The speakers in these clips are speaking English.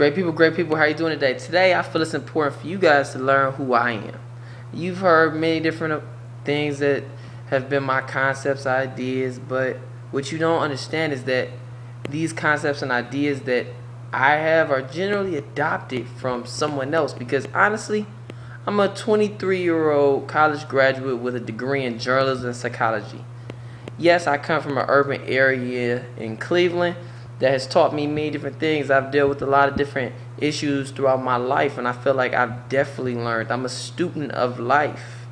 Great people, great people, how you doing today? Today, I feel it's important for you guys to learn who I am. You've heard many different things that have been my concepts, ideas, but what you don't understand is that these concepts and ideas that I have are generally adopted from someone else because honestly, I'm a 23 year old college graduate with a degree in journalism and psychology. Yes, I come from an urban area in Cleveland that has taught me many different things. I've dealt with a lot of different issues throughout my life, and I feel like I've definitely learned. I'm a student of life.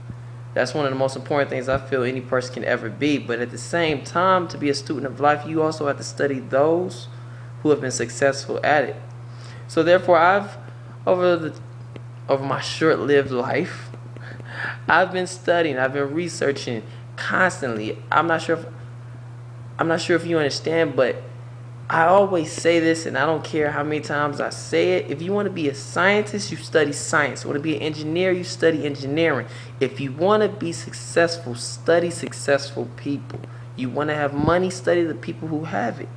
That's one of the most important things I feel any person can ever be. But at the same time, to be a student of life, you also have to study those who have been successful at it. So therefore, I've over the over my short-lived life, I've been studying, I've been researching constantly. I'm not sure if I'm not sure if you understand, but I always say this, and I don't care how many times I say it. If you want to be a scientist, you study science. You want to be an engineer, you study engineering. If you want to be successful, study successful people. You want to have money, study the people who have it.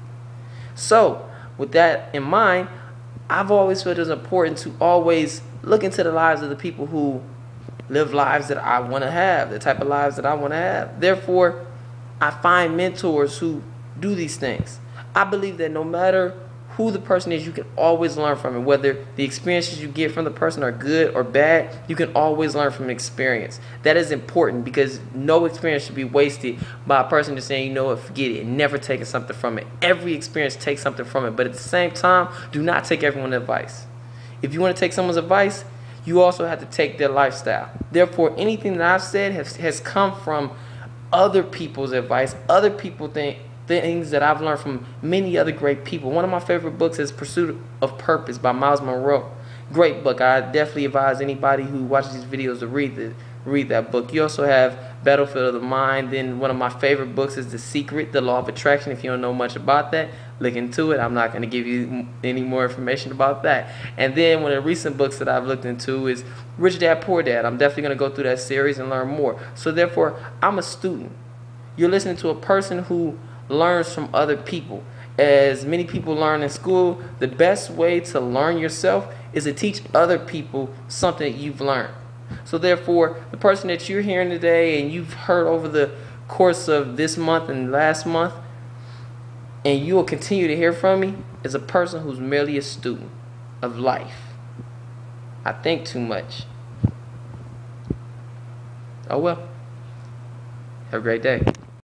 So, with that in mind, I've always felt it's important to always look into the lives of the people who live lives that I want to have, the type of lives that I want to have. Therefore, I find mentors who do these things. I believe that no matter who the person is, you can always learn from it. Whether the experiences you get from the person are good or bad, you can always learn from experience. That is important because no experience should be wasted by a person just saying, you know what, forget it, never taking something from it. Every experience takes something from it, but at the same time, do not take everyone's advice. If you want to take someone's advice, you also have to take their lifestyle. Therefore, anything that I've said has, has come from other people's advice. Other people think things that I've learned from many other great people. One of my favorite books is Pursuit of Purpose by Myles Munroe. Great book. I definitely advise anybody who watches these videos to read the, read that book. You also have Battlefield of the Mind. Then one of my favorite books is The Secret, The Law of Attraction. If you don't know much about that, look into it. I'm not going to give you any more information about that. And then one of the recent books that I've looked into is Rich Dad Poor Dad. I'm definitely going to go through that series and learn more. So therefore, I'm a student. You're listening to a person who learns from other people. As many people learn in school, the best way to learn yourself is to teach other people something that you've learned. So therefore, the person that you're hearing today and you've heard over the course of this month and last month, and you will continue to hear from me, is a person who's merely a student of life. I think too much. Oh well. Have a great day.